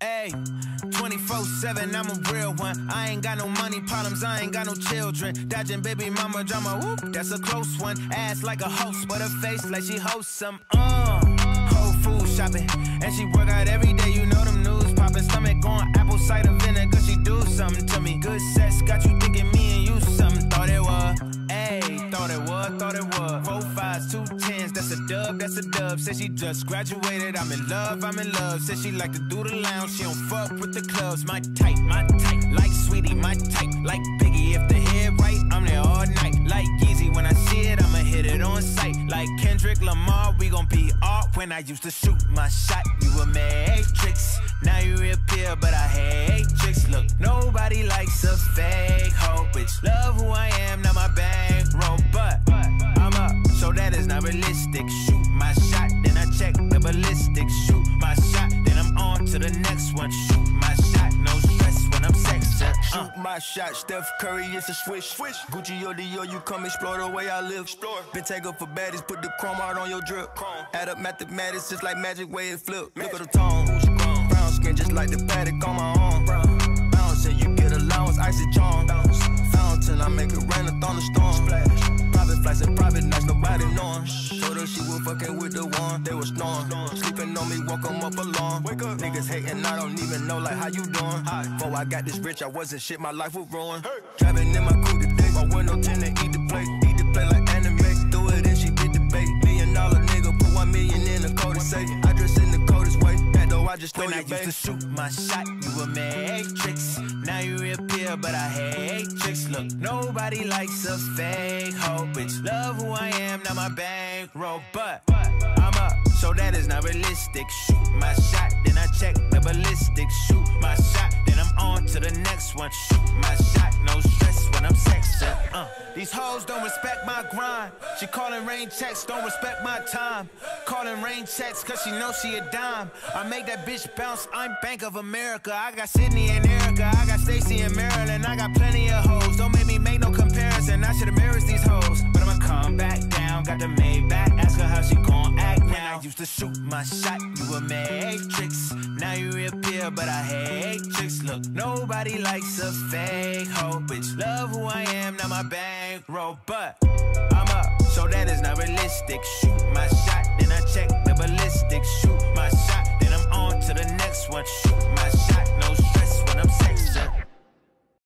Hey, 24 7, I'm a real one. I ain't got no money problems, I ain't got no children. Dodging baby mama drama, whoop, that's a close one. Ass like a host, but her face like she hosts some. Uh, whole food shopping. And she work out every day, you know them news popping. Stomach going apple cider thought it was, thought it was. Four fives, two tens, that's a dub, that's a dub. Said she just graduated, I'm in love, I'm in love. Said she like to do the lounge, she don't fuck with the clubs. My type, my type, like sweetie, my type, like Biggie. If the head right, I'm there all night. Like Yeezy, when I see it, I'ma hit it on sight. Like Kendrick Lamar, we gon' be off. When I used to shoot my shot, you a matrix. Now you reappear, but I hate tricks. Look, nobody likes a fake hoe. Bitch, love who I am, is. Shoot my shot, then I check the ballistics. Shoot my shot, then I'm on to the next one. Shoot my shot, no stress when I'm sexing. Uh. Shoot my shot, Steph Curry, it's a swish. Swish. Gucci or Dior, you come explore the way I live. Explore. Been taken for baddies, put the chrome out on your drip. Chrome. Add up mathematics, just like magic way it flip. Look at the tone. Brown skin, just like the Patek on my arm. Private flights and private nights, nobody knowing. Told her she was fucking with the one, they was snoring. Sleeping on me, woke 'em up alone. Wake up. Niggas hating, I don't even know like how you doing. Before I got this rich, I wasn't shit, my life was ruined. Driving in my coupe today, my window tint and eat the plate. Eat the plate like just When I used to shoot my shot, you were matrix. Now you reappear, but I hate tricks. Look, nobody likes a fake hoe. Bitch, love who I am, not my bankroll. But I'm up, so that is not realistic. Shoot my shot, then I check the ballistics. Shoot my shot, then I'm on to the next one. Shoot my shot, these hoes don't respect my grind. She calling rain checks, don't respect my time. Calling rain checks, cause she know she a dime. I make that bitch bounce, I'm Bank of America. I got Sydney and Erica, I got Stacy and Maryland, I got plenty of hoes. Don't make me make no comparison, I should embarrass these hoes. But I'ma come back down, got the Maybach, I used to shoot my shot, you a matrix. Now you reappear, but I hate tricks. Look, nobody likes a fake hoe. Bitch, love who I am, not my bankroll. But I'm up,